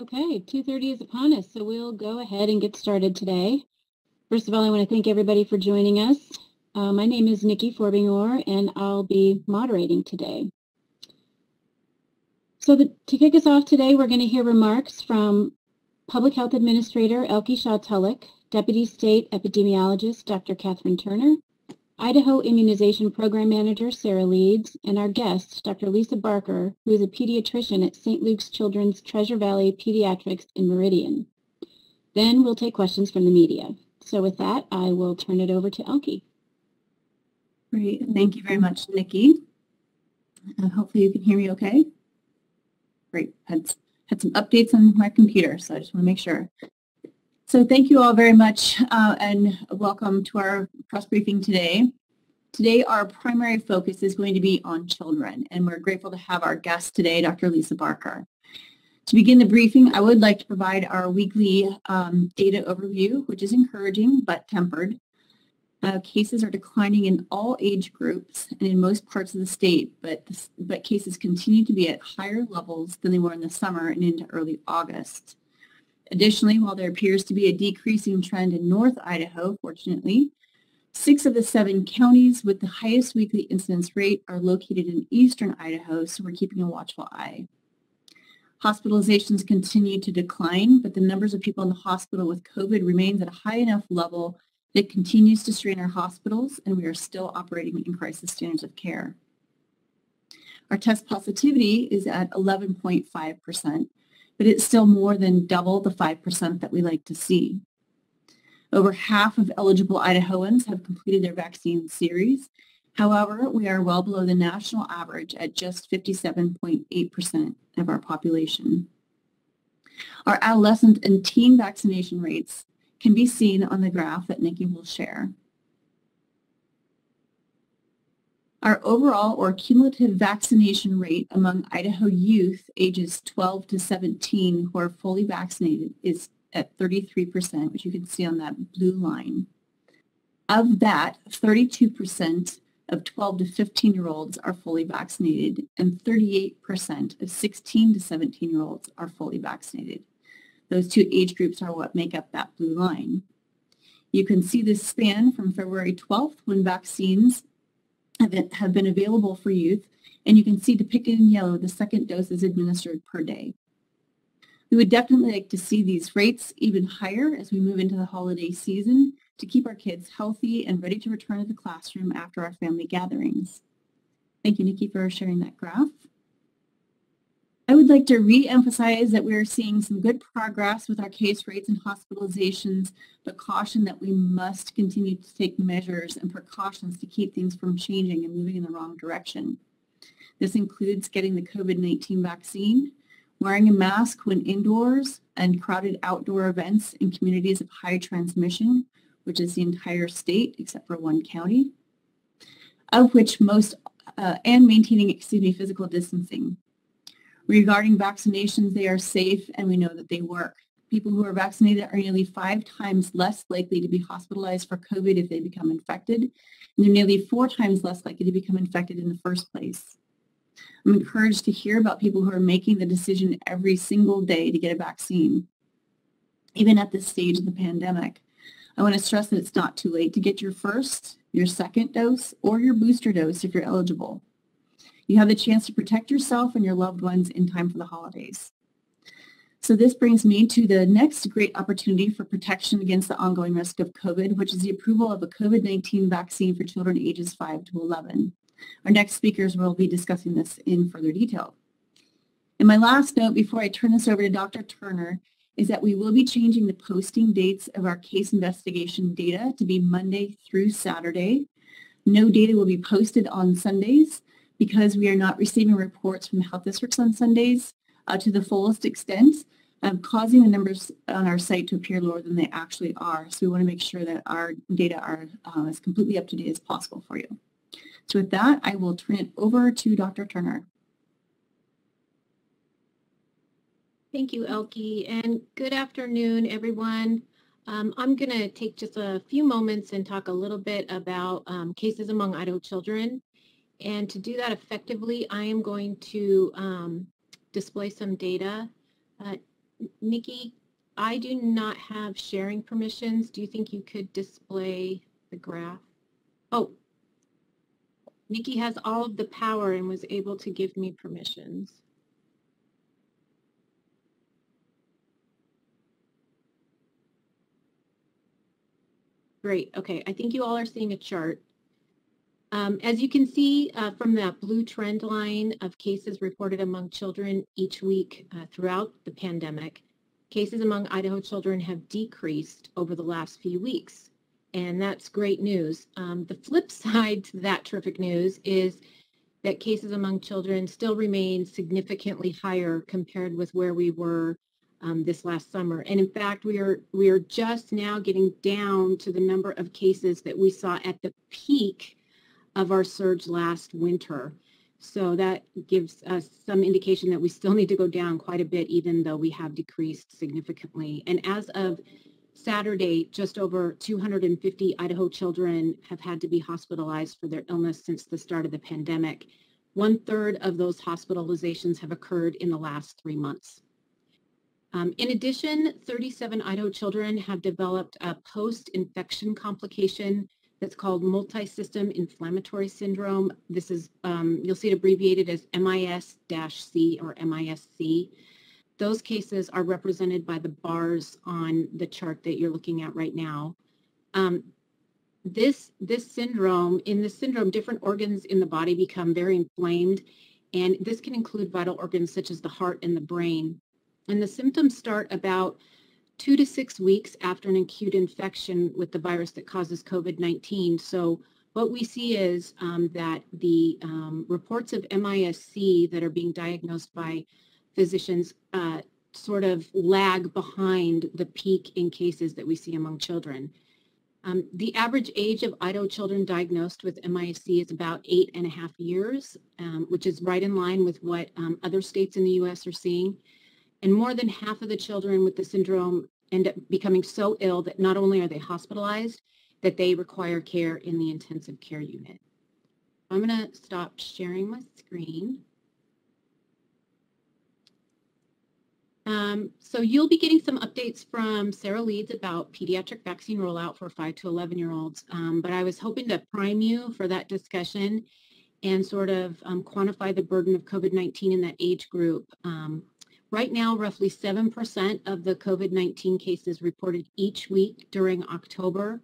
Okay, 2.30 is upon us, so we'll go ahead and get started today. First of all, I want to thank everybody for joining us. Uh, my name is Nikki Forbing-Orr, and I'll be moderating today. So the, to kick us off today, we're going to hear remarks from Public Health Administrator Elke Shaw-Tulloch, Deputy State Epidemiologist Dr. Kathryn Turner, Idaho Immunization Program Manager Sarah Leeds, and our guest, Dr. Lisa Barker, who is a pediatrician at St. Luke's Children's Treasure Valley Pediatrics in Meridian. Then we'll take questions from the media. So with that, I will turn it over to Elke. Great. Thank you very much, Nikki. Uh, hopefully you can hear me okay. Great. Had, had some updates on my computer, so I just want to make sure. So thank you all very much uh, and welcome to our press briefing today. Today our primary focus is going to be on children and we're grateful to have our guest today, Dr. Lisa Barker. To begin the briefing, I would like to provide our weekly um, data overview, which is encouraging but tempered. Uh, cases are declining in all age groups and in most parts of the state, but, but cases continue to be at higher levels than they were in the summer and into early August. Additionally, while there appears to be a decreasing trend in North Idaho, fortunately, six of the seven counties with the highest weekly incidence rate are located in eastern Idaho, so we're keeping a watchful eye. Hospitalizations continue to decline, but the numbers of people in the hospital with COVID remains at a high enough level that continues to strain our hospitals, and we are still operating in crisis standards of care. Our test positivity is at 11.5%, but it's still more than double the 5% that we like to see. Over half of eligible Idahoans have completed their vaccine series. However, we are well below the national average at just 57.8% of our population. Our adolescent and teen vaccination rates can be seen on the graph that Nikki will share. Our overall or cumulative vaccination rate among Idaho youth ages 12 to 17 who are fully vaccinated is at 33%, which you can see on that blue line. Of that, 32% of 12 to 15 year olds are fully vaccinated and 38% of 16 to 17 year olds are fully vaccinated. Those two age groups are what make up that blue line. You can see this span from February 12th when vaccines have been available for youth, and you can see depicted in yellow the second doses administered per day. We would definitely like to see these rates even higher as we move into the holiday season to keep our kids healthy and ready to return to the classroom after our family gatherings. Thank you, Nikki, for sharing that graph. I would like to re-emphasize that we are seeing some good progress with our case rates and hospitalizations, but caution that we must continue to take measures and precautions to keep things from changing and moving in the wrong direction. This includes getting the COVID-19 vaccine, wearing a mask when indoors and crowded outdoor events in communities of high transmission, which is the entire state except for one county, of which most, uh, and maintaining, excuse me, physical distancing. Regarding vaccinations, they are safe and we know that they work. People who are vaccinated are nearly five times less likely to be hospitalized for COVID if they become infected, and they're nearly four times less likely to become infected in the first place. I'm encouraged to hear about people who are making the decision every single day to get a vaccine, even at this stage of the pandemic. I want to stress that it's not too late to get your first, your second dose, or your booster dose if you're eligible. You have the chance to protect yourself and your loved ones in time for the holidays. So this brings me to the next great opportunity for protection against the ongoing risk of COVID, which is the approval of a COVID-19 vaccine for children ages 5 to 11. Our next speakers will be discussing this in further detail. And my last note before I turn this over to Dr. Turner is that we will be changing the posting dates of our case investigation data to be Monday through Saturday. No data will be posted on Sundays because we are not receiving reports from health districts on Sundays uh, to the fullest extent, um, causing the numbers on our site to appear lower than they actually are. So we want to make sure that our data are uh, as completely up to date as possible for you. So with that, I will turn it over to Dr. Turner. Thank you, Elke, and good afternoon, everyone. Um, I'm going to take just a few moments and talk a little bit about um, cases among Idaho children. And to do that effectively, I am going to um, display some data. Uh, Nikki, I do not have sharing permissions. Do you think you could display the graph? Oh, Nikki has all of the power and was able to give me permissions. Great. Okay. I think you all are seeing a chart. Um, as you can see uh, from that blue trend line of cases reported among children each week uh, throughout the pandemic, cases among Idaho children have decreased over the last few weeks. And that's great news. Um, the flip side to that terrific news is that cases among children still remain significantly higher compared with where we were um, this last summer. And in fact, we are we are just now getting down to the number of cases that we saw at the peak of our surge last winter. So that gives us some indication that we still need to go down quite a bit, even though we have decreased significantly. And as of Saturday, just over 250 Idaho children have had to be hospitalized for their illness since the start of the pandemic. One third of those hospitalizations have occurred in the last three months. Um, in addition, 37 Idaho children have developed a post-infection complication that's called multi-system inflammatory syndrome. This is, um, you'll see it abbreviated as MIS-C or MISC. Those cases are represented by the bars on the chart that you're looking at right now. Um, this, this syndrome, in this syndrome, different organs in the body become very inflamed, and this can include vital organs such as the heart and the brain. And the symptoms start about two to six weeks after an acute infection with the virus that causes COVID-19. So what we see is um, that the um, reports of MISC that are being diagnosed by physicians uh, sort of lag behind the peak in cases that we see among children. Um, the average age of Idaho children diagnosed with MISC is about eight and a half years, um, which is right in line with what um, other states in the U.S. are seeing. And more than half of the children with the syndrome end up becoming so ill that not only are they hospitalized, that they require care in the intensive care unit. I'm going to stop sharing my screen. Um, so you'll be getting some updates from Sarah Leeds about pediatric vaccine rollout for 5 to 11 year olds, um, but I was hoping to prime you for that discussion and sort of um, quantify the burden of COVID-19 in that age group. Right now, roughly 7% of the COVID-19 cases reported each week during October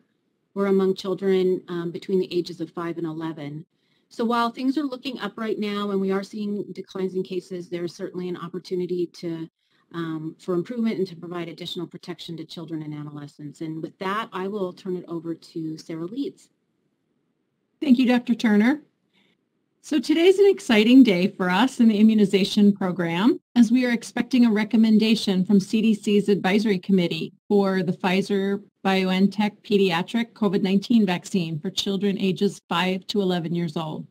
were among children um, between the ages of 5 and 11. So while things are looking up right now and we are seeing declines in cases, there's certainly an opportunity to um, for improvement and to provide additional protection to children and adolescents. And with that, I will turn it over to Sarah Leeds. Thank you, Dr. Turner. So today's an exciting day for us in the immunization program as we are expecting a recommendation from CDC's advisory committee for the Pfizer BioNTech pediatric COVID-19 vaccine for children ages 5 to 11 years old.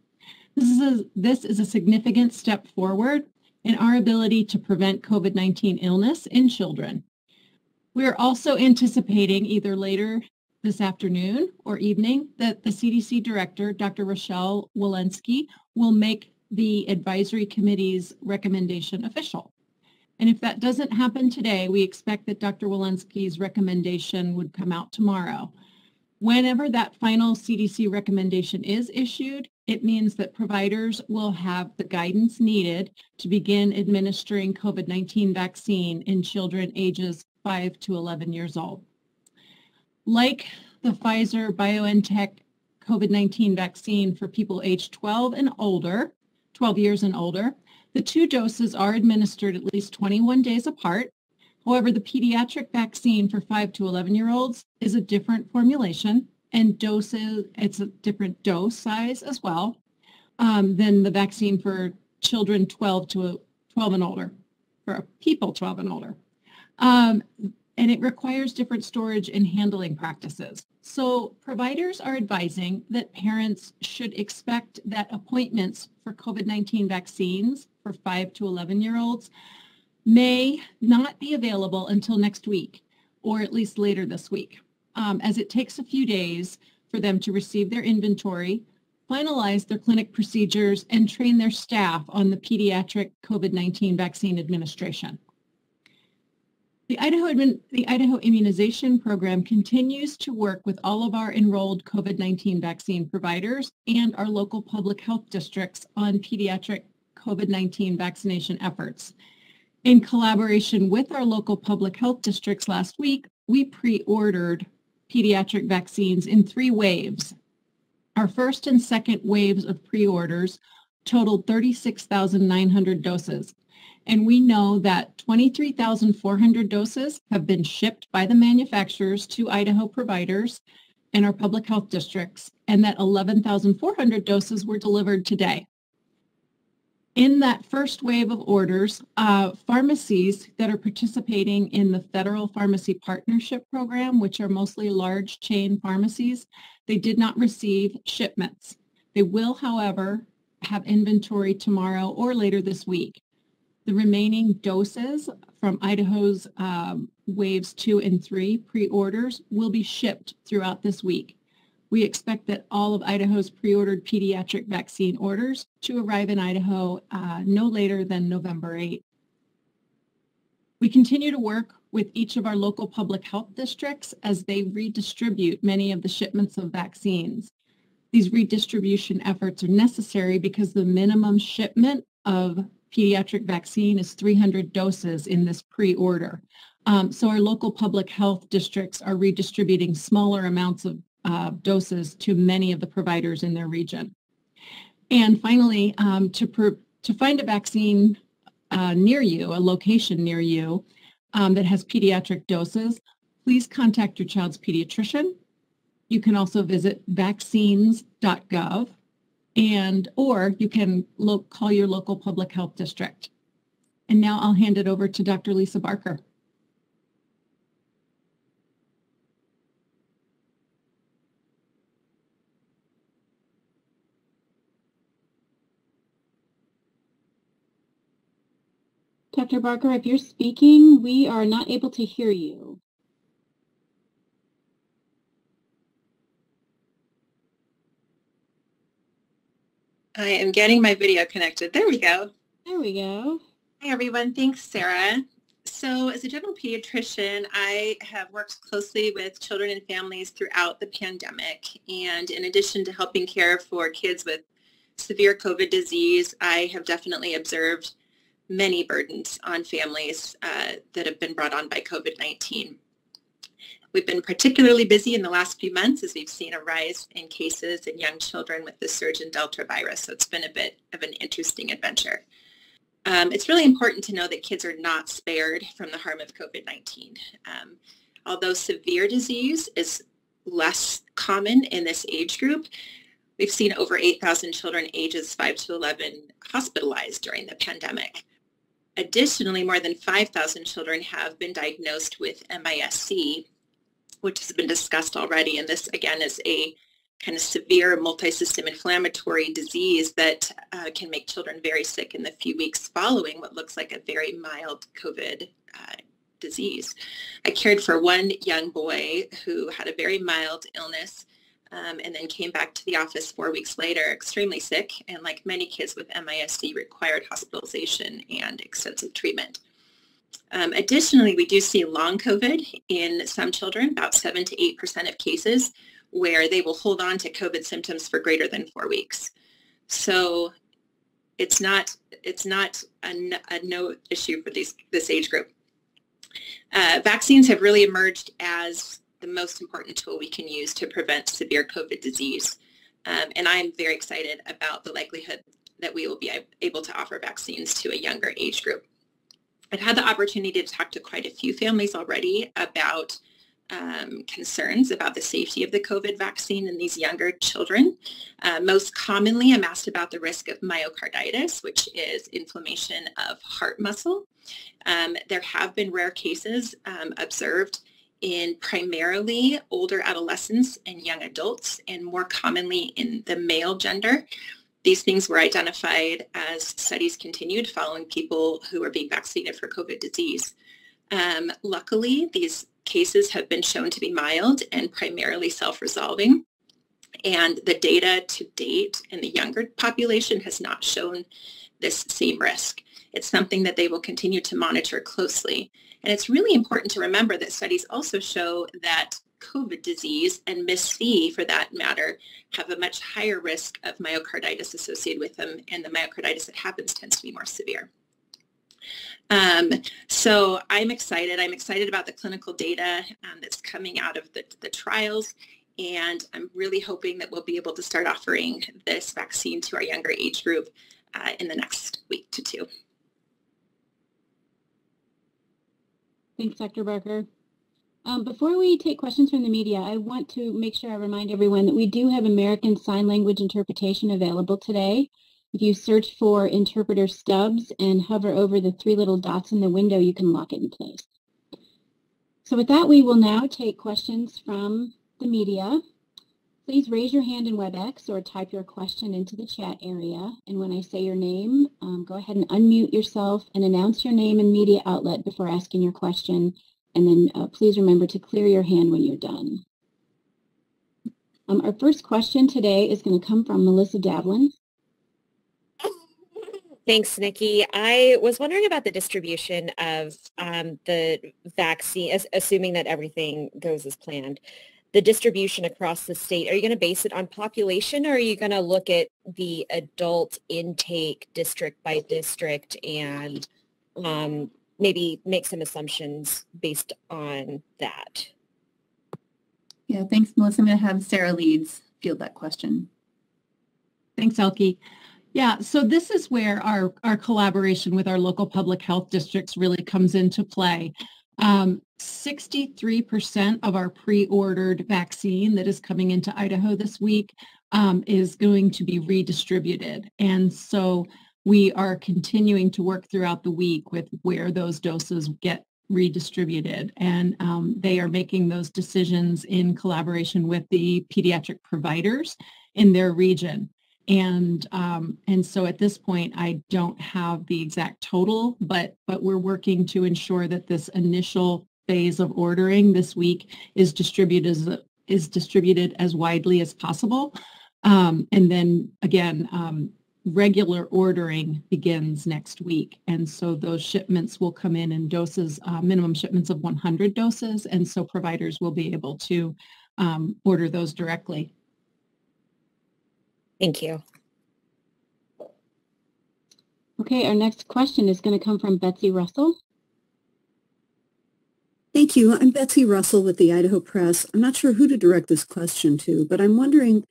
This is, a, this is a significant step forward in our ability to prevent COVID-19 illness in children. We are also anticipating either later this afternoon or evening that the CDC director, Dr. Rochelle Walensky, will make the advisory committee's recommendation official. And if that doesn't happen today, we expect that Dr. Walensky's recommendation would come out tomorrow. Whenever that final CDC recommendation is issued, it means that providers will have the guidance needed to begin administering COVID-19 vaccine in children ages 5 to 11 years old. Like the Pfizer BioNTech COVID-19 vaccine for people aged 12 and older, 12 years and older, the two doses are administered at least 21 days apart. However, the pediatric vaccine for 5 to 11 year olds is a different formulation and doses, it's a different dose size as well um, than the vaccine for children 12 to 12 and older, for people 12 and older. Um, and it requires different storage and handling practices. So providers are advising that parents should expect that appointments for COVID-19 vaccines for 5 to 11 year olds may not be available until next week or at least later this week, um, as it takes a few days for them to receive their inventory, finalize their clinic procedures, and train their staff on the pediatric COVID-19 vaccine administration. The Idaho, the Idaho Immunization Program continues to work with all of our enrolled COVID-19 vaccine providers and our local public health districts on pediatric COVID-19 vaccination efforts. In collaboration with our local public health districts last week, we pre-ordered pediatric vaccines in three waves. Our first and second waves of pre-orders totaled 36,900 doses. And we know that 23,400 doses have been shipped by the manufacturers to Idaho providers and our public health districts, and that 11,400 doses were delivered today. In that first wave of orders, uh, pharmacies that are participating in the Federal Pharmacy Partnership Program, which are mostly large chain pharmacies, they did not receive shipments. They will, however, have inventory tomorrow or later this week. The remaining doses from Idaho's um, waves two and three pre-orders will be shipped throughout this week. We expect that all of Idaho's pre-ordered pediatric vaccine orders to arrive in Idaho uh, no later than November 8. We continue to work with each of our local public health districts as they redistribute many of the shipments of vaccines. These redistribution efforts are necessary because the minimum shipment of pediatric vaccine is 300 doses in this pre-order. Um, so our local public health districts are redistributing smaller amounts of uh, doses to many of the providers in their region. And finally, um, to, to find a vaccine uh, near you, a location near you um, that has pediatric doses, please contact your child's pediatrician. You can also visit vaccines.gov and or you can call your local public health district. And now I'll hand it over to Dr. Lisa Barker. Dr. Barker, if you're speaking, we are not able to hear you. I am getting my video connected. There we go. There we go. Hi, everyone. Thanks, Sarah. So as a general pediatrician, I have worked closely with children and families throughout the pandemic. And in addition to helping care for kids with severe COVID disease, I have definitely observed many burdens on families uh, that have been brought on by COVID-19. We've been particularly busy in the last few months as we've seen a rise in cases in young children with the surge in Delta virus. So it's been a bit of an interesting adventure. Um, it's really important to know that kids are not spared from the harm of COVID-19. Um, although severe disease is less common in this age group, we've seen over 8,000 children ages 5 to 11 hospitalized during the pandemic. Additionally, more than 5,000 children have been diagnosed with MIS-C, which has been discussed already. And this, again, is a kind of severe multi-system inflammatory disease that uh, can make children very sick in the few weeks following what looks like a very mild COVID uh, disease. I cared for one young boy who had a very mild illness um, and then came back to the office four weeks later extremely sick and like many kids with MIS-C required hospitalization and extensive treatment. Um, additionally, we do see long COVID in some children, about 7 to 8% of cases, where they will hold on to COVID symptoms for greater than four weeks. So it's not, it's not a, a no issue for these, this age group. Uh, vaccines have really emerged as the most important tool we can use to prevent severe COVID disease. Um, and I'm very excited about the likelihood that we will be able to offer vaccines to a younger age group. I've had the opportunity to talk to quite a few families already about um, concerns about the safety of the COVID vaccine in these younger children. Uh, most commonly, I'm asked about the risk of myocarditis, which is inflammation of heart muscle. Um, there have been rare cases um, observed in primarily older adolescents and young adults, and more commonly in the male gender. These things were identified as studies continued following people who were being vaccinated for COVID disease. Um, luckily, these cases have been shown to be mild and primarily self-resolving. And the data to date in the younger population has not shown this same risk. it's something that they will continue to monitor closely. And it's really important to remember that studies also show that COVID disease and MIS-C, for that matter, have a much higher risk of myocarditis associated with them, and the myocarditis that happens tends to be more severe. Um, so I'm excited. I'm excited about the clinical data um, that's coming out of the, the trials, and I'm really hoping that we'll be able to start offering this vaccine to our younger age group uh, in the next week to two. Thanks, Dr. Barker. Um, before we take questions from the media, I want to make sure I remind everyone that we do have American Sign Language interpretation available today. If you search for interpreter stubs and hover over the three little dots in the window, you can lock it in place. So with that, we will now take questions from the media. Please raise your hand in WebEx or type your question into the chat area. And when I say your name, um, go ahead and unmute yourself and announce your name and media outlet before asking your question. And then uh, please remember to clear your hand when you're done. Um, our first question today is going to come from Melissa Davlin. Thanks, Nikki. I was wondering about the distribution of um, the vaccine, assuming that everything goes as planned, the distribution across the state. Are you going to base it on population or are you going to look at the adult intake district by district and um, maybe make some assumptions based on that. Yeah, thanks, Melissa. I'm going to have Sarah Leeds field that question. Thanks, Elke. Yeah, so this is where our, our collaboration with our local public health districts really comes into play. Um, 63% of our pre-ordered vaccine that is coming into Idaho this week um, is going to be redistributed. And so we are continuing to work throughout the week with where those doses get redistributed. And um, they are making those decisions in collaboration with the pediatric providers in their region. And um, and so at this point I don't have the exact total but but we're working to ensure that this initial phase of ordering this week is distributed as is distributed as widely as possible. Um, and then again um, regular ordering begins next week. And so those shipments will come in in doses, uh, minimum shipments of 100 doses. And so providers will be able to um, order those directly. Thank you. Okay, our next question is going to come from Betsy Russell. Thank you. I'm Betsy Russell with the Idaho Press. I'm not sure who to direct this question to, but I'm wondering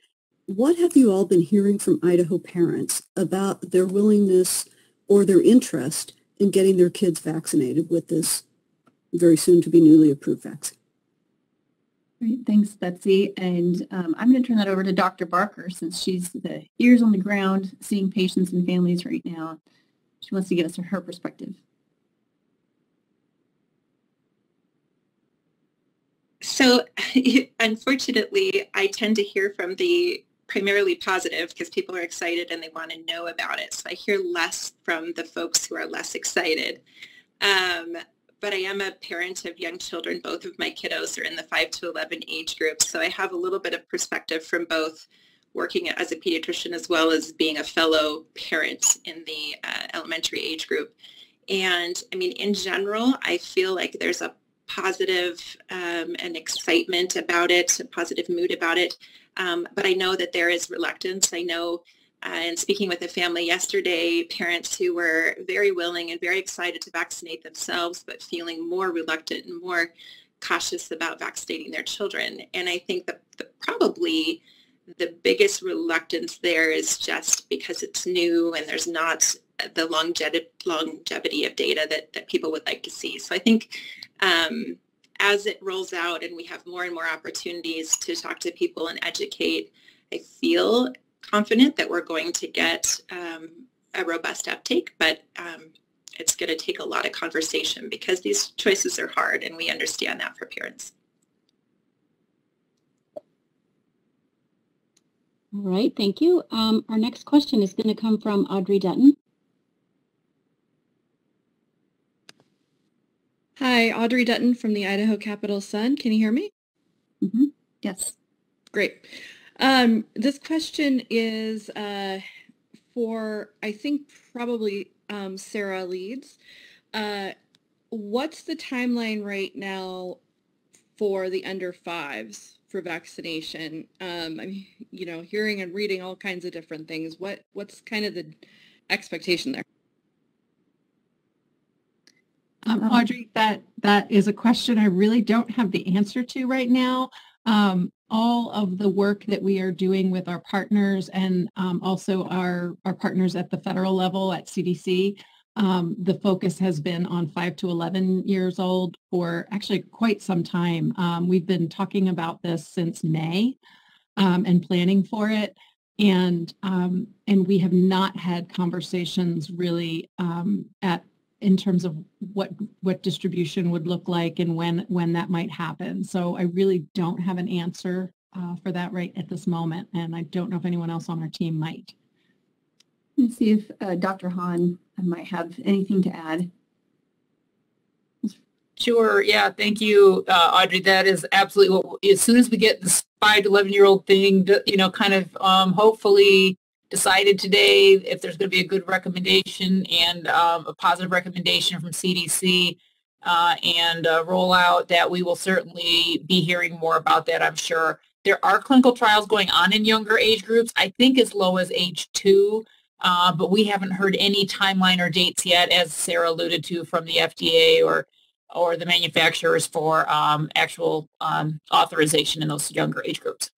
what have you all been hearing from Idaho parents about their willingness or their interest in getting their kids vaccinated with this very soon to be newly approved vaccine? Great, thanks, Betsy. And um, I'm going to turn that over to Dr. Barker since she's the ears on the ground seeing patients and families right now. She wants to give us her perspective. So unfortunately, I tend to hear from the primarily positive because people are excited and they want to know about it. So I hear less from the folks who are less excited. Um, but I am a parent of young children. Both of my kiddos are in the 5 to 11 age group. So I have a little bit of perspective from both working as a pediatrician as well as being a fellow parent in the uh, elementary age group. And I mean, in general, I feel like there's a positive um, and excitement about it, a positive mood about it. Um, but I know that there is reluctance. I know, uh, speaking with a family yesterday, parents who were very willing and very excited to vaccinate themselves, but feeling more reluctant and more cautious about vaccinating their children. And I think that the, probably the biggest reluctance there is just because it's new and there's not the longevity, longevity of data that, that people would like to see. So I think um, as it rolls out and we have more and more opportunities to talk to people and educate, I feel confident that we're going to get um, a robust uptake, but um, it's going to take a lot of conversation because these choices are hard and we understand that for parents. All right, thank you. Um, our next question is going to come from Audrey Dutton. Hi, Audrey Dutton from the Idaho Capital Sun. Can you hear me? Mm -hmm. Yes. Great. Um, this question is uh, for, I think, probably um, Sarah Leeds. Uh, what's the timeline right now for the under fives for vaccination? Um, I'm, you know, hearing and reading all kinds of different things. What what's kind of the expectation there? Um, Audrey, that that is a question I really don't have the answer to right now. Um, all of the work that we are doing with our partners and um, also our, our partners at the federal level at CDC, um, the focus has been on 5 to 11 years old for actually quite some time. Um, we've been talking about this since May um, and planning for it. And, um, and we have not had conversations really um, at in terms of what what distribution would look like and when when that might happen. So I really don't have an answer uh, for that right at this moment, and I don't know if anyone else on our team might. Let's see if uh, Dr. Hahn might have anything to add. Sure. Yeah. Thank you, uh, Audrey. That is absolutely what. As soon as we get this five to eleven year old thing, you know, kind of um, hopefully decided today if there's going to be a good recommendation and um, a positive recommendation from CDC uh, and rollout that we will certainly be hearing more about that, I'm sure. There are clinical trials going on in younger age groups, I think as low as age two, uh, but we haven't heard any timeline or dates yet, as Sarah alluded to, from the FDA or or the manufacturers for um, actual um, authorization in those younger age groups.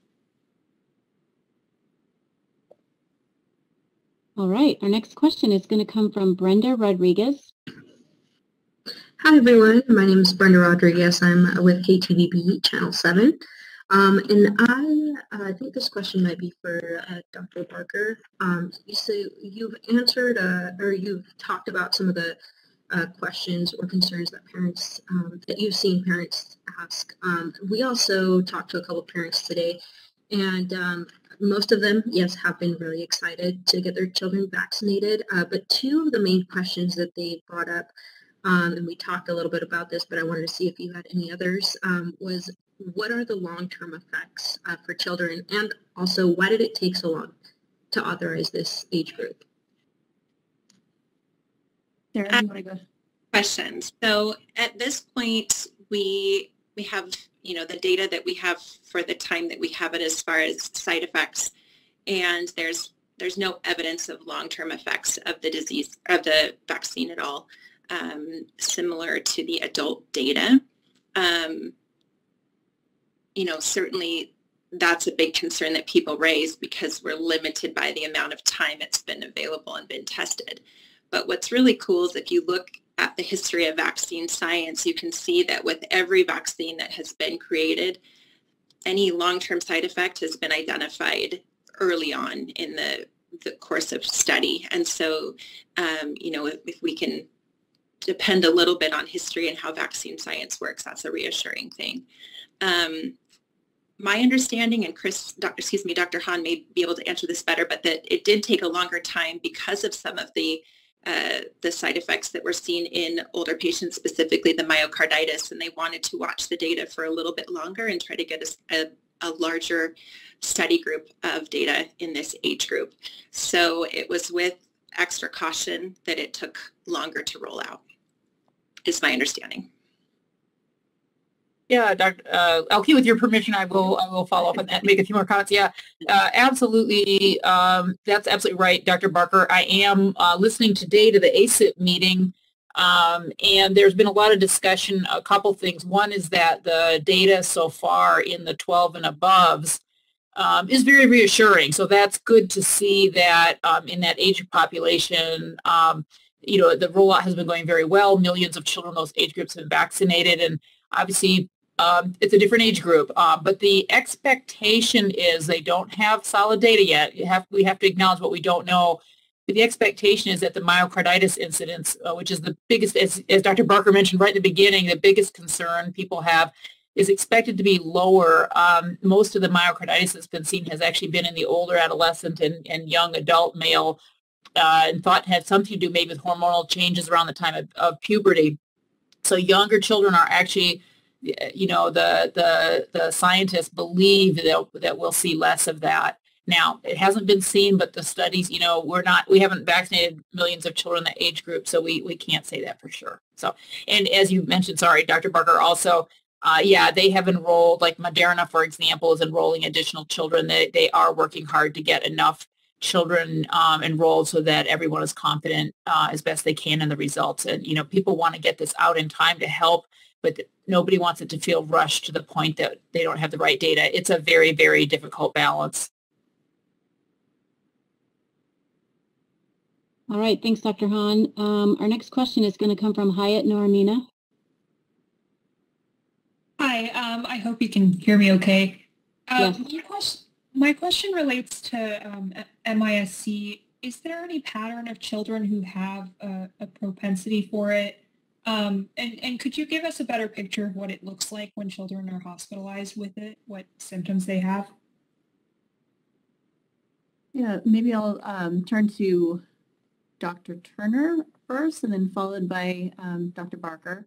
All right, our next question is going to come from Brenda Rodriguez. Hi everyone, my name is Brenda Rodriguez. I'm with KTVB Channel 7. Um, and I uh, think this question might be for uh, Dr. Barker. Um, say you've answered uh, or you've talked about some of the uh, questions or concerns that parents, um, that you've seen parents ask. Um, we also talked to a couple parents today and um, most of them, yes, have been really excited to get their children vaccinated. Uh, but two of the main questions that they brought up, um, and we talked a little bit about this, but I wanted to see if you had any others, um, was what are the long-term effects uh, for children? And also, why did it take so long to authorize this age group? Sarah, you want to go? Questions. So at this point, we we have you know, the data that we have for the time that we have it as far as side effects. And there's there's no evidence of long-term effects of the disease, of the vaccine at all, um, similar to the adult data. Um, you know, certainly that's a big concern that people raise because we're limited by the amount of time it's been available and been tested. But what's really cool is if you look at the history of vaccine science, you can see that with every vaccine that has been created, any long-term side effect has been identified early on in the, the course of study. And so, um, you know, if, if, we can depend a little bit on history and how vaccine science works, that's a reassuring thing. Um, my understanding, and Chris, Dr. excuse me, Dr. Hahn may be able to answer this better, but that it did take a longer time because of some of the uh, the side effects that were seen in older patients, specifically the myocarditis, and they wanted to watch the data for a little bit longer and try to get a, a, a larger study group of data in this age group. So it was with extra caution that it took longer to roll out, is my understanding. Yeah, Dr. Uh, Elke, with your permission, I will I will follow up on that, and make a few more comments. Yeah, uh, absolutely. Um, that's absolutely right, Dr. Barker. I am uh, listening today to the ACIP meeting, um, and there's been a lot of discussion. A couple things. One is that the data so far in the 12 and aboves um, is very reassuring. So that's good to see that um, in that age population, um, you know, the rollout has been going very well. Millions of children in those age groups have been vaccinated, and obviously um, it's a different age group, uh, but the expectation is they don't have solid data yet. Have, we have to acknowledge what we don't know. But the expectation is that the myocarditis incidence, uh, which is the biggest, as, as Dr. Barker mentioned right in the beginning, the biggest concern people have is expected to be lower. Um, most of the myocarditis that's been seen has actually been in the older adolescent and, and young adult male uh, and thought had something to do maybe with hormonal changes around the time of, of puberty. So younger children are actually you know, the, the, the scientists believe that, that we'll see less of that. Now, it hasn't been seen, but the studies, you know, we're not, we haven't vaccinated millions of children in that age group, so we, we can't say that for sure. So, and as you mentioned, sorry, Dr. Barker, also, uh, yeah, they have enrolled, like Moderna, for example, is enrolling additional children. They, they are working hard to get enough children um, enrolled so that everyone is confident uh, as best they can in the results. And, you know, people want to get this out in time to help, but nobody wants it to feel rushed to the point that they don't have the right data. It's a very, very difficult balance. All right, thanks, Dr. Hahn. Um, our next question is going to come from Hayat Norimine. Hi, um, I hope you can hear me okay. Uh, Yes. my, question, my question relates to um, MISC. Is there any pattern of children who have a, a propensity for it? Um, and, and could you give us a better picture of what it looks like when children are hospitalized with it, what symptoms they have? Yeah, maybe I'll um, turn to Dr. Turner first and then followed by um, Dr. Barker.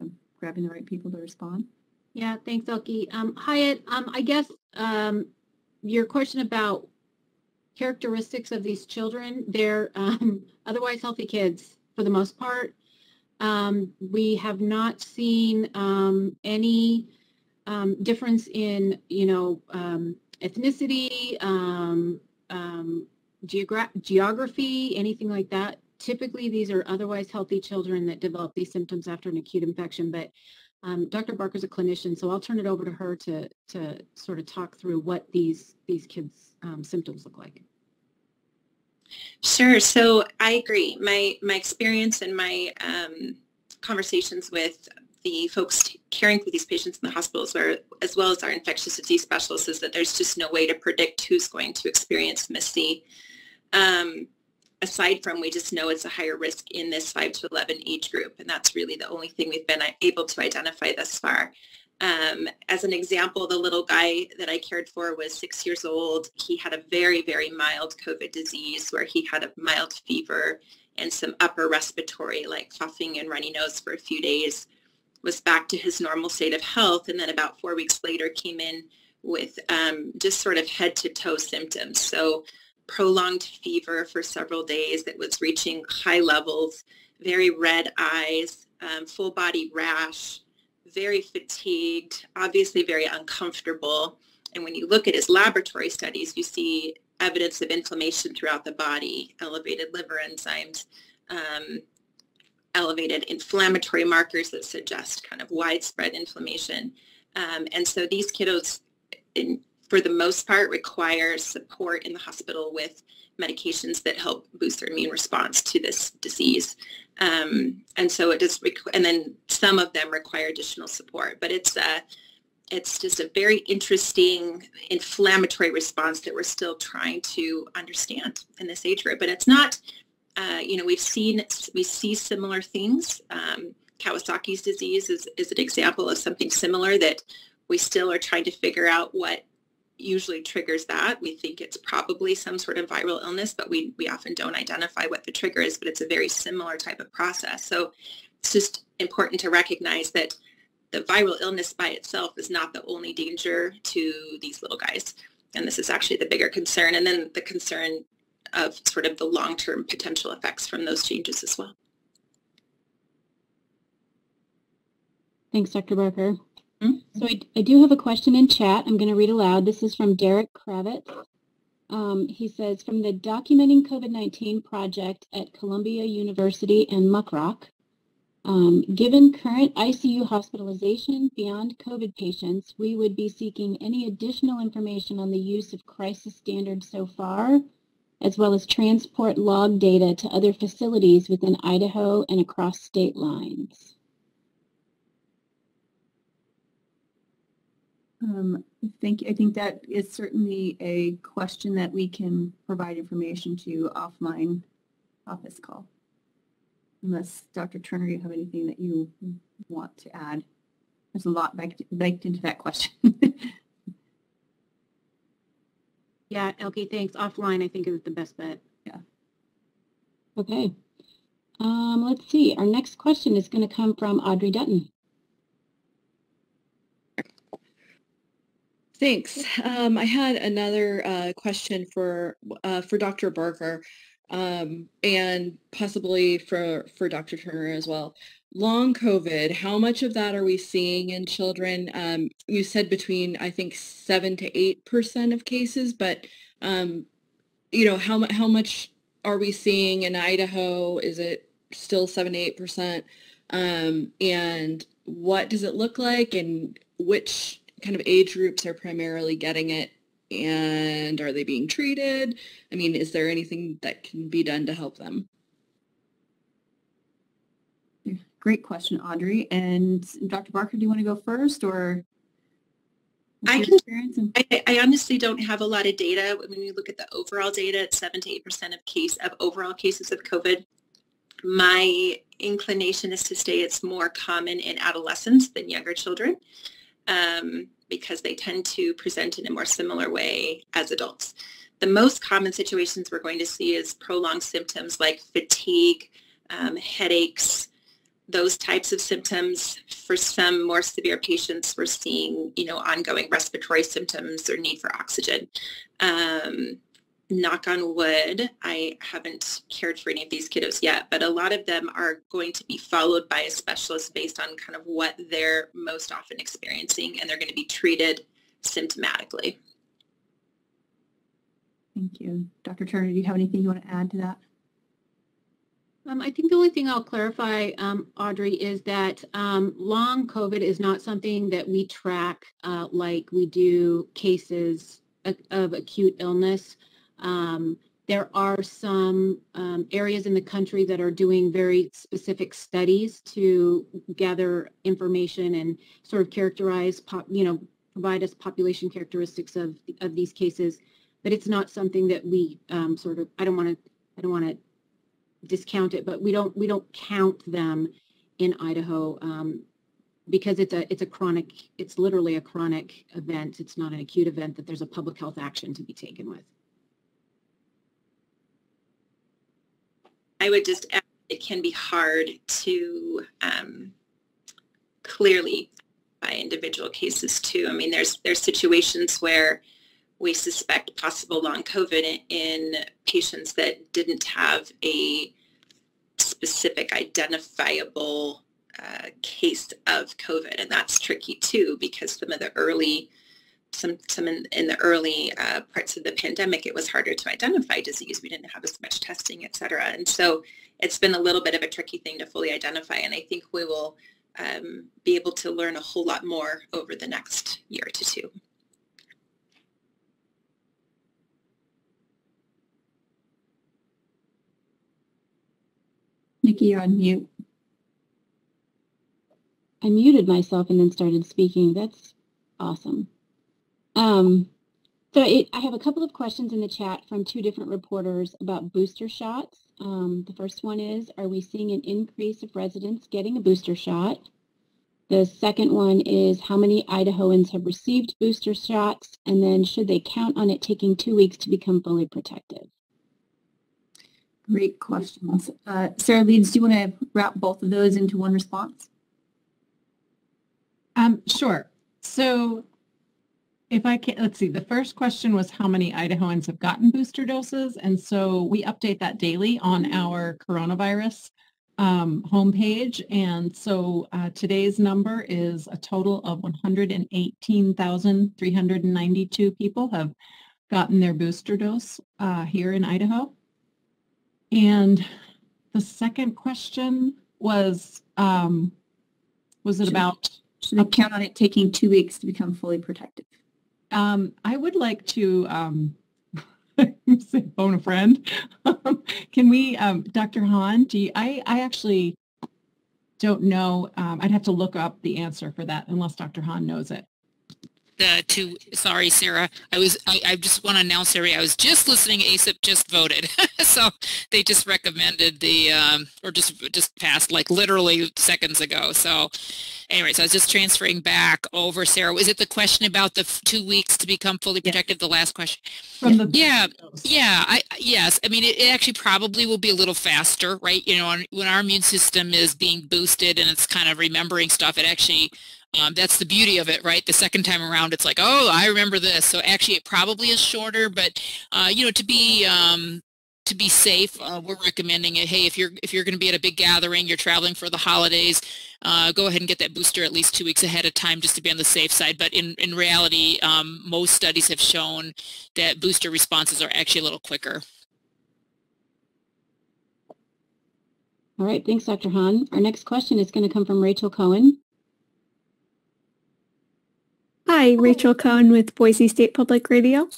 I'm grabbing the right people to respond. Yeah, thanks, Elke. Um, Hayat, um, I guess um, your question about characteristics of these children, they're um, otherwise healthy kids for the most part. Um, we have not seen um, any um, difference in, you know, um, ethnicity, um, geogra- geography, anything like that. Typically, these are otherwise healthy children that develop these symptoms after an acute infection, but um, Dr. Barker's a clinician, so I'll turn it over to her to to sort of talk through what these these kids' um, symptoms look like. Sure. So I agree. My my experience and my um, conversations with the folks caring for these patients in the hospitals, where, as well as our infectious disease specialists, is that there's just no way to predict who's going to experience MIS-C. Um, aside from we just know it's a higher risk in this 5 to 11 age group, and that's really the only thing we've been able to identify thus far. Um, as an example, the little guy that I cared for was six years old. He had a very, very mild COVID disease where he had a mild fever and some upper respiratory like coughing and runny nose for a few days, was back to his normal state of health, and then about four weeks later came in with um, just sort of head to toe symptoms. So prolonged fever for several days that was reaching high levels, very red eyes, um, full body rash, very fatigued, obviously very uncomfortable. And when you look at his laboratory studies, you see evidence of inflammation throughout the body, elevated liver enzymes, um, elevated inflammatory markers that suggest kind of widespread inflammation. Um, and so these kiddos, in, for the most part, require support in the hospital with medications that help boost their immune response to this disease. Um, and so it does, and then some of them require additional support, but it's a, it's just a very interesting inflammatory response that we're still trying to understand in this age group. But it's not, uh, you know, we've seen, we see similar things. Um, Kawasaki's disease is, is an example of something similar that we still are trying to figure out what usually triggers that. We think it's probably some sort of viral illness, but we, we often don't identify what the trigger is, but it's a very similar type of process. So it's just important to recognize that the viral illness by itself is not the only danger to these little guys. And this is actually the bigger concern. And then the concern of sort of the long-term potential effects from those changes as well. Thanks, Dr. Barker. So I, I do have a question in chat. I'm going to read aloud. This is from Derek Kravitz. Um, he says, from the Documenting COVID-19 project at Columbia University and MuckRock, um, given current ICU hospitalization beyond COVID patients, we would be seeking any additional information on the use of crisis standards so far, as well as transport log data to other facilities within Idaho and across state lines. Um, thank you. I think that is certainly a question that we can provide information to offline office call. Unless Dr. Turner, you have anything that you want to add? There's a lot baked, baked into that question. Yeah, Elke, thanks. Offline, I think is the best bet. Yeah. Okay. Um, let's see. Our next question is going to come from Audrey Dutton. Thanks. Um, I had another uh, question for uh, for Dr. Barker um, and possibly for for Dr. Turner as well. Long COVID, how much of that are we seeing in children? Um, you said between I think seven to eight percent of cases, but um, you know how how much are we seeing in Idaho? Is it still seven to eight percent? Um, and what does it look like, and which kind of age groups are primarily getting it and are they being treated? I mean, is there anything that can be done to help them? Great question, Audrey. And Dr. Barker, do you want to go first or? I can. I, I, honestly don't have a lot of data. When you look at the overall data, it's seven to eight percent of case of overall cases of COVID. My inclination is to say it's more common in adolescents than younger children um, because they tend to present in a more similar way as adults. The most common situations we're going to see is prolonged symptoms like fatigue, um, headaches, those types of symptoms. For some more severe patients, we're seeing, you know, ongoing respiratory symptoms or need for oxygen. Um, knock on wood, I haven't cared for any of these kiddos yet, but a lot of them are going to be followed by a specialist based on kind of what they're most often experiencing, and they're going to be treated symptomatically. Thank you. Dr. Turner, do you have anything you want to add to that? Um, I think the only thing I'll clarify, um, Audrey, is that um, long COVID is not something that we track uh, like we do cases of, of acute illness. Um, there are some um, areas in the country that are doing very specific studies to gather information and sort of characterize, pop, you know, provide us population characteristics of of these cases. But it's not something that we um, sort of. I don't want to. I don't want to discount it, but we don't we don't count them in Idaho um, because it's a it's a chronic. It's literally a chronic event. It's not an acute event that there's a public health action to be taken with. I would just add it can be hard to um, clearly by individual cases too. I mean, there's there's situations where we suspect possible long COVID in, patients that didn't have a specific identifiable uh, case of COVID, and that's tricky too because some of the early some some in, in the early uh, parts of the pandemic, it was harder to identify disease. We didn't have as much testing, et cetera. And so it's been a little bit of a tricky thing to fully identify. And I think we will um, be able to learn a whole lot more over the next year to two. Nikki, you're on mute. I muted myself and then started speaking. That's awesome. Um, so it, I have a couple of questions in the chat from two different reporters about booster shots. Um, the first one is, are we seeing an increase of residents getting a booster shot? The second one is, how many Idahoans have received booster shots? And then should they count on it taking two weeks to become fully protected? Great questions. Uh, Sarah Leeds, do you want to wrap both of those into one response? Um, sure. So if I can, let's see, the first question was how many Idahoans have gotten booster doses. And so we update that daily on our coronavirus um, homepage. And so uh, today's number is a total of 118,392 people have gotten their booster dose uh, here in Idaho. And the second question was, um, was it should, about? Should I count on it taking two weeks to become fully protective? Um, I would like to um, say phone a friend. Can we, um, Dr. Hahn, do you, I, I actually don't know. Um, I'd have to look up the answer for that unless Dr. Hahn knows it uh, to, sorry, Sarah, I was, I, I just want to announce, Sarah, I was just listening, ACIP just voted. so they just recommended the, um, or just, just passed like literally seconds ago. So anyway, so I was just transferring back over, Sarah. Was it the question about the two weeks to become fully protected, the last question? From the yeah, yeah, I, yes. I mean, it, it actually probably will be a little faster, right? You know, when our immune system is being boosted and it's kind of remembering stuff, it actually um, that's the beauty of it, right? The second time around, it's like, oh, I remember this. So actually, it probably is shorter, but uh, you know, to be um, to be safe, uh, we're recommending it. Hey, if you're if you're going to be at a big gathering, you're traveling for the holidays, uh, go ahead and get that booster at least two weeks ahead of time just to be on the safe side. But in in reality, um, most studies have shown that booster responses are actually a little quicker. All right, thanks, Dr. Hahn. Our next question is going to come from Rachel Cohen. Hi, Rachel Cohen with Boise State Public Radio.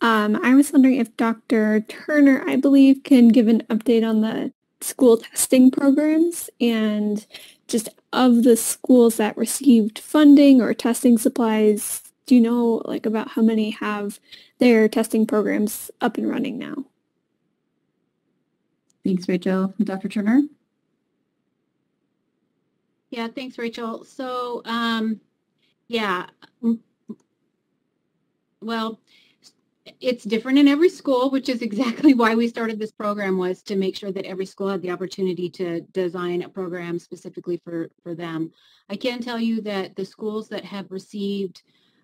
Um, I was wondering if Dr. Turner, I believe, can give an update on the school testing programs and just of the schools that received funding or testing supplies. Do you know like about how many have their testing programs up and running now? Thanks, Rachel. Dr. Turner? Yeah, thanks, Rachel. So, um, yeah, well, it's different in every school, which is exactly why we started this program was to make sure that every school had the opportunity to design a program specifically for, for them. I can tell you that the schools that have received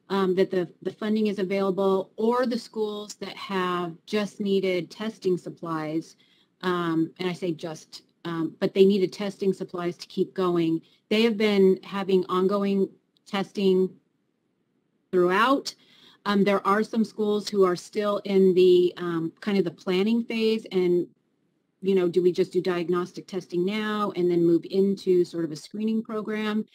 um, that the, the funding is available or the schools that have just needed testing supplies, um, and I say just, um, but they needed testing supplies to keep going. They have been having ongoing testing throughout um, there are some schools who are still in the um, kind of the planning phase and, you know, do we just do diagnostic testing now and then move into sort of a screening program?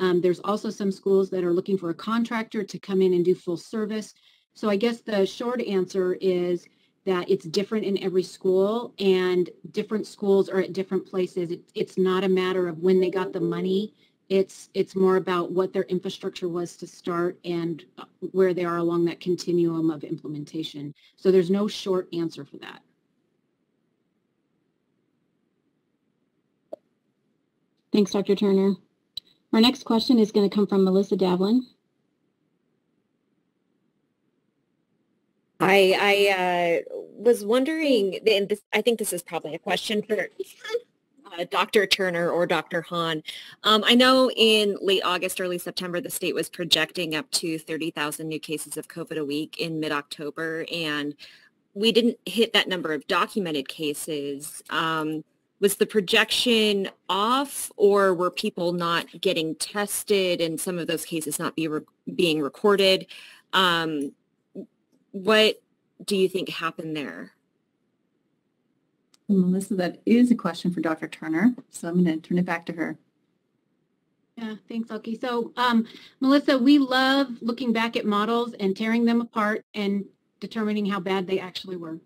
Um, there's also some schools that are looking for a contractor to come in and do full service. So I guess the short answer is that it's different in every school and different schools are at different places. It, it's not a matter of when they got the money it's it's more about what their infrastructure was to start and uh, where they are along that continuum of implementation. So there's no short answer for that. Thanks, Dr. Turner. Our next question is going to come from Melissa Davlin. I I uh, was wondering, and this, I think this is probably a question for uh, Dr. Turner or Dr. Hahn. Um, I know in late August, early September, the state was projecting up to 30,000 new cases of COVID a week in mid-October, and we didn't hit that number of documented cases. Um, was the projection off or were people not getting tested and some of those cases not be re being recorded? Um, what do you think happened there? Melissa, that is a question for Dr. Turner, so I'm going to turn it back to her. Yeah, thanks, Elke. So, um, Melissa, we love looking back at models and tearing them apart and determining how bad they actually were.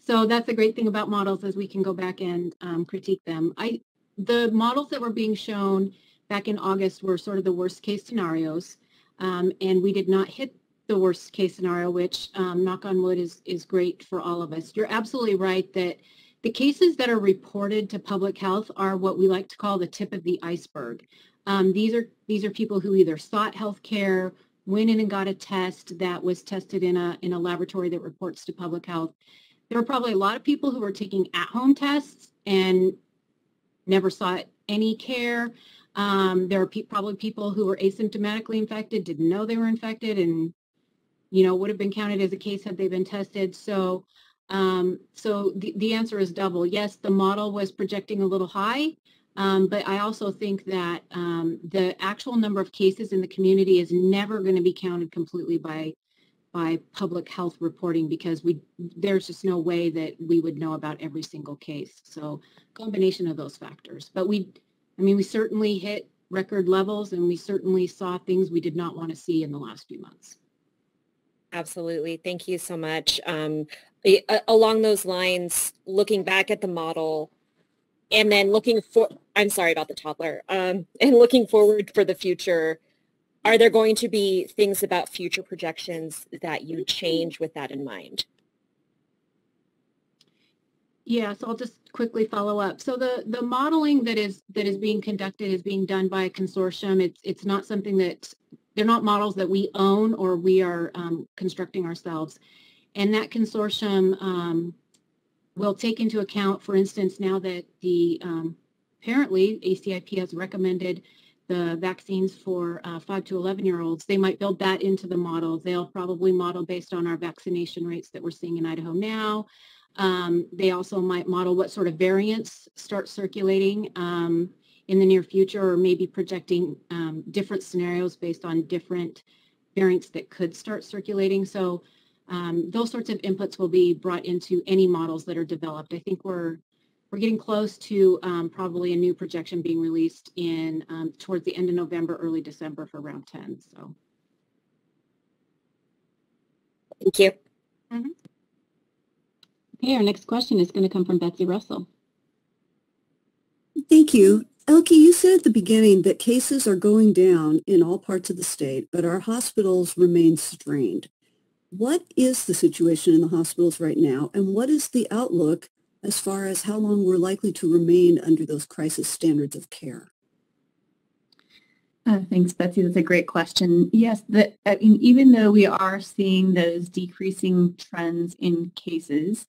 So that's the great thing about models is we can go back and um, critique them. I, the models that were being shown back in August were sort of the worst case scenarios, um, and we did not hit the worst case scenario, which um, knock on wood is, is great for all of us. You're absolutely right that the cases that are reported to public health are what we like to call the tip of the iceberg. Um, these are these are people who either sought health care, went in and got a test that was tested in a in a laboratory that reports to public health. There are probably a lot of people who are taking at-home tests and never sought any care. Um, there are pe probably people who were asymptomatically infected, didn't know they were infected, and you know would have been counted as a case had they been tested. So um, so the, the answer is double. Yes, the model was projecting a little high, um, but I also think that um, the actual number of cases in the community is never going to be counted completely by by public health reporting because we there's just no way that we would know about every single case. So combination of those factors. But we, I mean, we certainly hit record levels and we certainly saw things we did not want to see in the last few months. Absolutely. Thank you so much. Um, along those lines, looking back at the model and then looking for, I'm sorry about the toddler, um, and looking forward for the future, are there going to be things about future projections that you change with that in mind? Yeah, so I'll just quickly follow up. So the the modeling that is that is being conducted is being done by a consortium. It's it's not something that they're not models that we own or we are um, constructing ourselves. And that consortium um, will take into account, for instance, now that the um, apparently ACIP has recommended the vaccines for uh, 5 to 11 year olds, they might build that into the model. They'll probably model based on our vaccination rates that we're seeing in Idaho now. Um, they also might model what sort of variants start circulating um, in the near future or maybe projecting um, different scenarios based on different variants that could start circulating. So um, those sorts of inputs will be brought into any models that are developed. I think we're we're getting close to um, probably a new projection being released in um, towards the end of November, early December for round 10. So. Thank you. Mm -hmm. Okay, our next question is going to come from Betsy Russell. Thank you. Elke, you said at the beginning that cases are going down in all parts of the state, but our hospitals remain strained. What is the situation in the hospitals right now, and what is the outlook as far as how long we're likely to remain under those crisis standards of care? Uh, thanks, Betsy. That's a great question. Yes, the, I mean, even though we are seeing those decreasing trends in cases,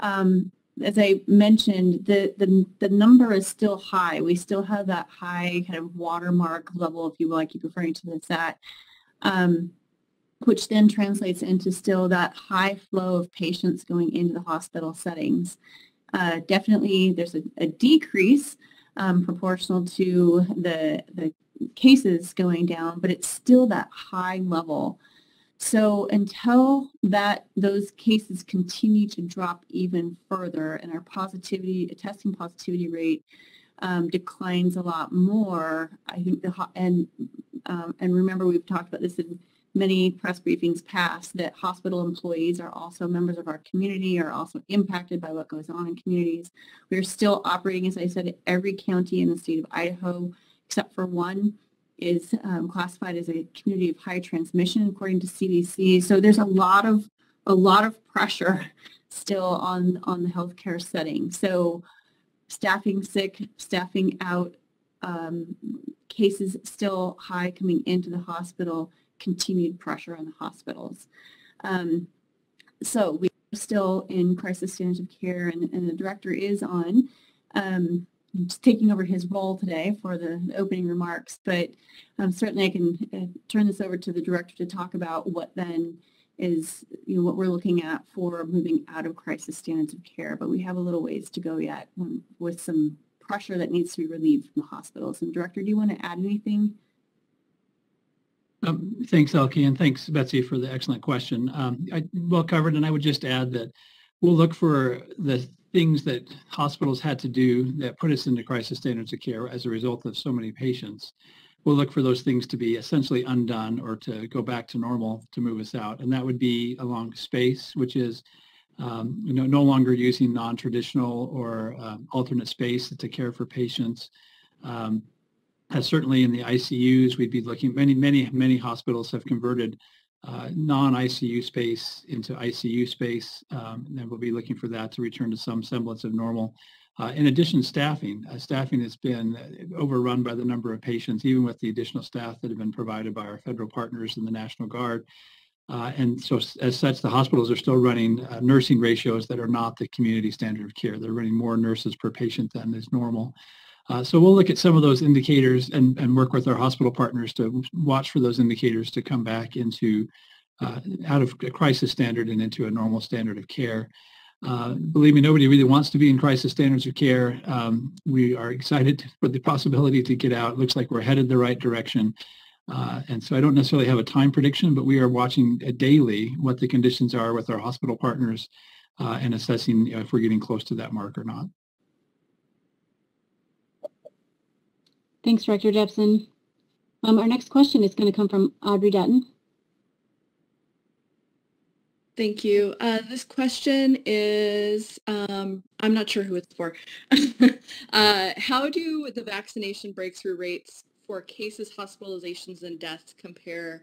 um, as I mentioned, the, the, the number is still high. We still have that high kind of watermark level, if you will. I keep referring to this at, um, which then translates into still that high flow of patients going into the hospital settings. Uh, definitely there's a, a decrease um, proportional to the, the cases going down, but it's still that high level. So until that those cases continue to drop even further and our positivity, testing positivity rate um, declines a lot more, I think the and um, and remember we've talked about this in many press briefings past that hospital employees are also members of our community, are also impacted by what goes on in communities. We're still operating, as I said, every county in the state of Idaho, except for one, is um, classified as a community of high transmission according to CDC. So there's a lot of a lot of pressure still on on the healthcare setting. So staffing sick, staffing out, um, cases still high coming into the hospital, continued pressure on the hospitals. Um, so we're still in crisis standards of care and, and the director is on um, taking over his role today for the opening remarks, but um, certainly I can uh, turn this over to the director to talk about what then is, you know, what we're looking at for moving out of crisis standards of care. But we have a little ways to go yet um, with some pressure that needs to be relieved from the hospitals. And director, do you want to add anything? Um, thanks, Elke, and thanks, Betsy, for the excellent question. Um, I, well covered, and I would just add that we'll look for the things that hospitals had to do that put us into crisis standards of care as a result of so many patients. We'll look for those things to be essentially undone or to go back to normal to move us out. And that would be along space, which is um, you know, no longer using non-traditional or um, alternate space to care for patients. Um, uh, certainly in the ICUs, we'd be looking, many, many, many hospitals have converted uh, non-ICU space into ICU space, um, and we'll be looking for that to return to some semblance of normal. Uh, in addition, staffing. Uh, staffing has been overrun by the number of patients, even with the additional staff that have been provided by our federal partners in the National Guard. Uh, and so as such, the hospitals are still running uh, nursing ratios that are not the community standard of care. They're running more nurses per patient than is normal. Uh, so we'll look at some of those indicators and, and work with our hospital partners to watch for those indicators to come back into uh, out of a crisis standard and into a normal standard of care. Uh, believe me, nobody really wants to be in crisis standards of care. Um, we are excited for the possibility to get out. It looks like we're headed the right direction. Uh, and so I don't necessarily have a time prediction, but we are watching uh, daily what the conditions are with our hospital partners uh, and assessing if we're getting close to that mark or not. Thanks, Director Jeppesen. Um, our next question is going to come from Audrey Dutton. Thank you. Uh, this question is, um, I'm not sure who it's for. uh, how do the vaccination breakthrough rates for cases, hospitalizations, and deaths compare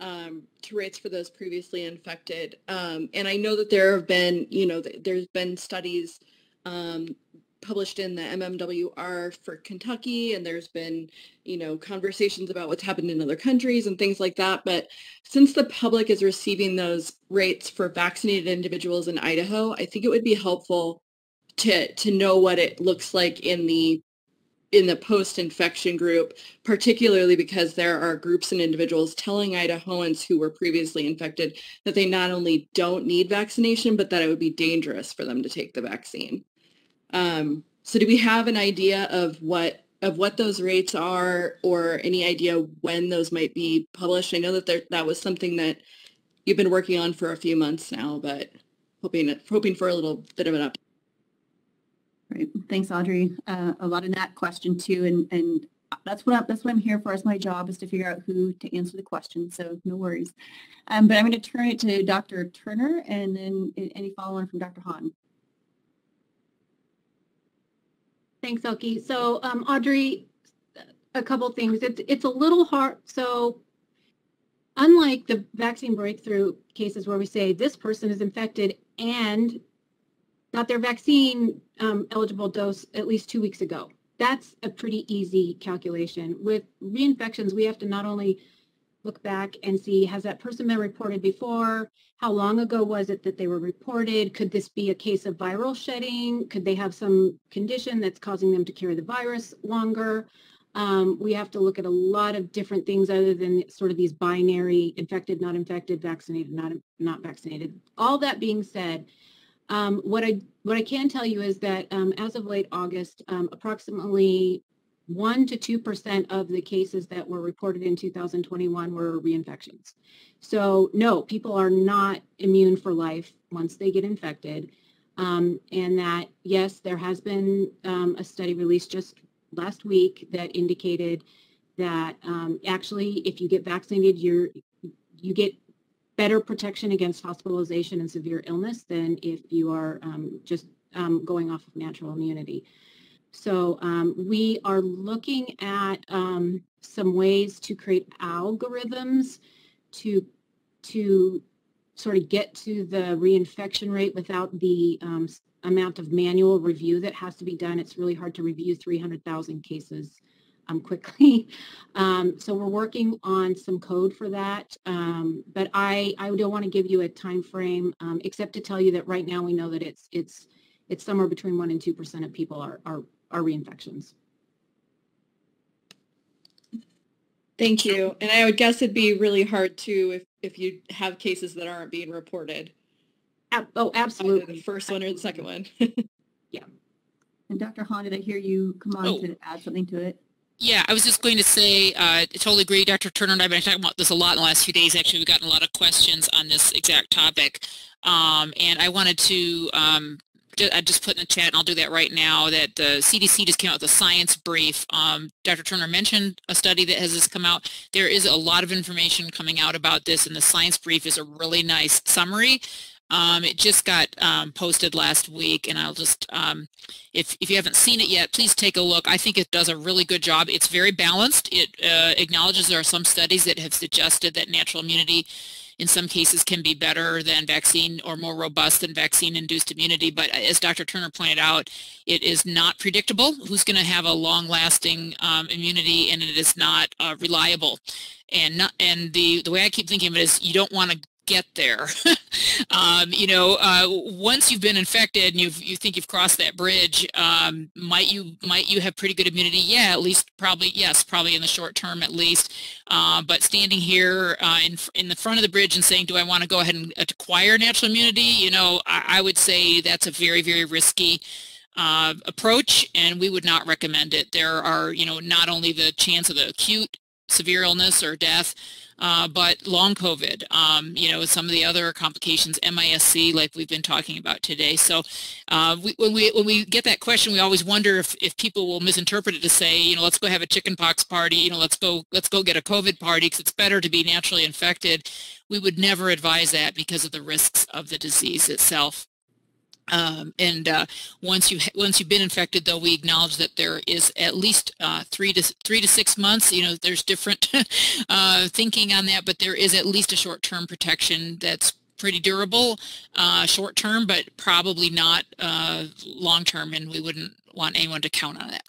um, to rates for those previously infected? Um, and I know that there have been, you know, th there's been studies um, published in the MMWR for Kentucky, and there's been, you know, conversations about what's happened in other countries and things like that. But since the public is receiving those rates for vaccinated individuals in Idaho, I think it would be helpful to to know what it looks like in the in the post-infection group, particularly because there are groups and individuals telling Idahoans who were previously infected that they not only don't need vaccination, but that it would be dangerous for them to take the vaccine. Um, so do we have an idea of what of what those rates are or any idea when those might be published? I know that there, that was something that you've been working on for a few months now, but hoping hoping for a little bit of an update. Right. Thanks, Audrey. Uh, a lot in that question too, and and that's what I, that's what I'm here for. Is my job is to figure out who to answer the question. So no worries. Um, but I'm going to turn it to Dr. Turner, and then any follow-on from Dr. Hahn. Thanks, Elke. So um, Audrey, a couple things. It's it's a little hard. So unlike the vaccine breakthrough cases where we say this person is infected and got their vaccine um, eligible dose at least two weeks ago. That's a pretty easy calculation. With reinfections, we have to not only look back and see, has that person been reported before? How long ago was it that they were reported? Could this be a case of viral shedding? Could they have some condition that's causing them to carry the virus longer? Um, we have to look at a lot of different things other than sort of these binary infected, not infected, vaccinated, not, not vaccinated. All that being said, um, what I what I can tell you is that um, as of late August, um, approximately one to two percent of the cases that were reported in 2021 were reinfections. So no, people are not immune for life once they get infected, um, and that yes, there has been um, a study released just last week that indicated that um, actually, if you get vaccinated, you're you get better protection against hospitalization and severe illness than if you are um, just um, going off of natural immunity. So um, we are looking at um, some ways to create algorithms to to sort of get to the reinfection rate without the um, amount of manual review that has to be done. It's really hard to review 300,000 cases um, quickly. Um, so we're working on some code for that. Um, but I, I don't want to give you a time frame, except to tell you that right now we know that it's it's it's somewhere between one and two percent of people are are, are reinfections. Thank you. And I would guess it'd be really hard too if if you have cases that aren't being reported. Oh, absolutely. the first one or the second one. yeah. And Dr. Hahn, did I hear you come on oh. to add something to it? Yeah, I was just going to say, uh, I totally agree. Dr. Turner and I have been talking about this a lot in the last few days. Actually, we've gotten a lot of questions on this exact topic. Um, and I wanted to, um, I just put in the chat, and I'll do that right now, that the CDC just came out with a science brief. Um, Dr. Turner mentioned a study that has just come out. There is a lot of information coming out about this, and the science brief is a really nice summary um, it just got um, posted last week, and I'll just, um, if, if you haven't seen it yet, please take a look. I think it does a really good job. It's very balanced. It uh, acknowledges there are some studies that have suggested that natural immunity in some cases can be better than vaccine or more robust than vaccine-induced immunity. But as Dr. Turner pointed out, it is not predictable who's going to have a long-lasting um, immunity, and it is not uh, reliable. And not, and the the way I keep thinking of it is you don't want to get there. um, you know, uh, once you've been infected and you you think you've crossed that bridge, um, might you might you have pretty good immunity? Yeah, at least probably yes, probably in the short term at least. Uh, but standing here uh, in in the front of the bridge and saying, do I want to go ahead and acquire natural immunity? You know, I, I would say that's a very very risky. Uh, approach and we would not recommend it. There are, you know, not only the chance of the acute severe illness or death, uh, but long COVID, um, you know, some of the other complications, MIS-C, like we've been talking about today. So uh, we, when we when we get that question, we always wonder if, if people will misinterpret it to say, you know, let's go have a chickenpox party, you know, let's go let's go get a COVID party because it's better to be naturally infected. We would never advise that because of the risks of the disease itself. Um, and uh, once you once you've been infected, though, we acknowledge that there is at least uh, three to three to six months. You know, there's different uh, thinking on that, but there is at least a short-term protection that's pretty durable, uh, short-term, but probably not uh, long-term, and we wouldn't want anyone to count on that.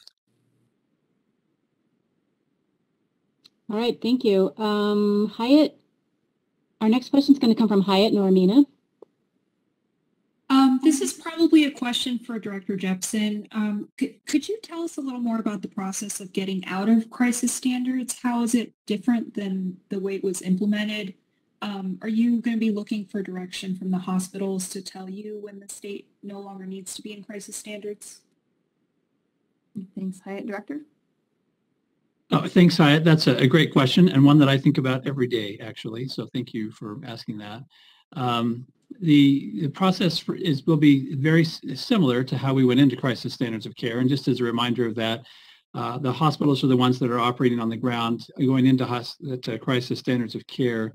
All right, thank you. Um, Hayat, our next question is going to come from Hayat Norimine. Um, this is probably probably a question for Director Jeppesen. Um, could, could you tell us a little more about the process of getting out of crisis standards? How is it different than the way it was implemented? Um, are you going to be looking for direction from the hospitals to tell you when the state no longer needs to be in crisis standards? Thanks, Hayat. Director? Oh, thanks, Hayat. That's a, a, great question and one that I think about every day, actually. So thank you for asking that. Um, the, the, process for, is will be very similar to how we went into crisis standards of care. And just as a reminder of that, uh, the hospitals are the ones that are operating on the ground going into to crisis standards of care.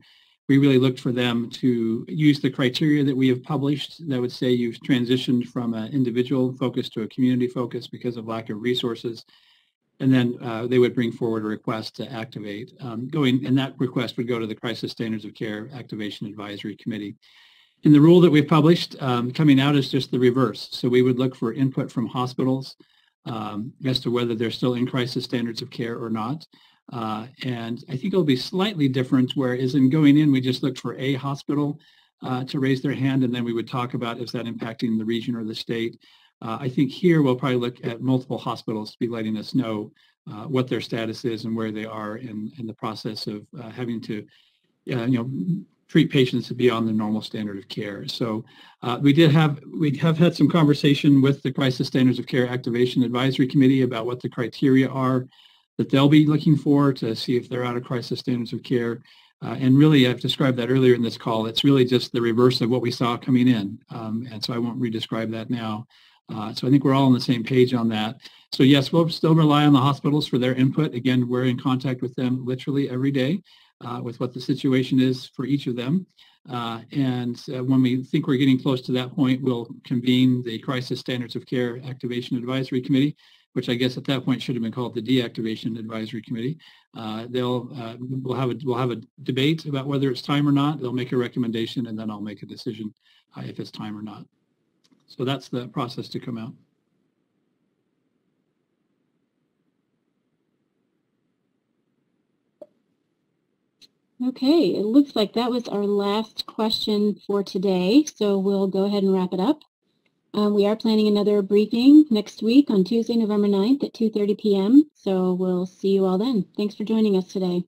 We really looked for them to use the criteria that we have published that would say you've transitioned from an individual focus to a community focus because of lack of resources and then uh, they would bring forward a request to activate. Um, going, and that request would go to the Crisis Standards of Care Activation Advisory Committee. In the rule that we've published, um, coming out is just the reverse. So we would look for input from hospitals um, as to whether they're still in crisis standards of care or not. Uh, and I think it'll be slightly different, whereas in going in, we just looked for a hospital uh, to raise their hand, and then we would talk about is that impacting the region or the state. Uh, I think here we'll probably look at multiple hospitals to be letting us know uh, what their status is and where they are in, in the process of uh, having to, uh, you know, treat patients beyond the normal standard of care. So uh, we did have, we have had some conversation with the Crisis Standards of Care Activation Advisory Committee about what the criteria are that they'll be looking for to see if they're out of crisis standards of care. Uh, and really, I've described that earlier in this call. It's really just the reverse of what we saw coming in. Um, and so I won't re-describe that now. Uh, so I think we're all on the same page on that. So yes, we'll still rely on the hospitals for their input. Again, we're in contact with them literally every day uh, with what the situation is for each of them. Uh, and uh, when we think we're getting close to that point, we'll convene the Crisis Standards of Care Activation Advisory Committee, which I guess at that point should have been called the Deactivation Advisory Committee. Uh, they'll uh, we'll have a we'll have a debate about whether it's time or not. They'll make a recommendation, and then I'll make a decision if it's time or not. So that's the process to come out. Okay, it looks like that was our last question for today, so we'll go ahead and wrap it up. Um, we are planning another briefing next week on Tuesday, November 9th at 2.30 p.m., so we'll see you all then. Thanks for joining us today.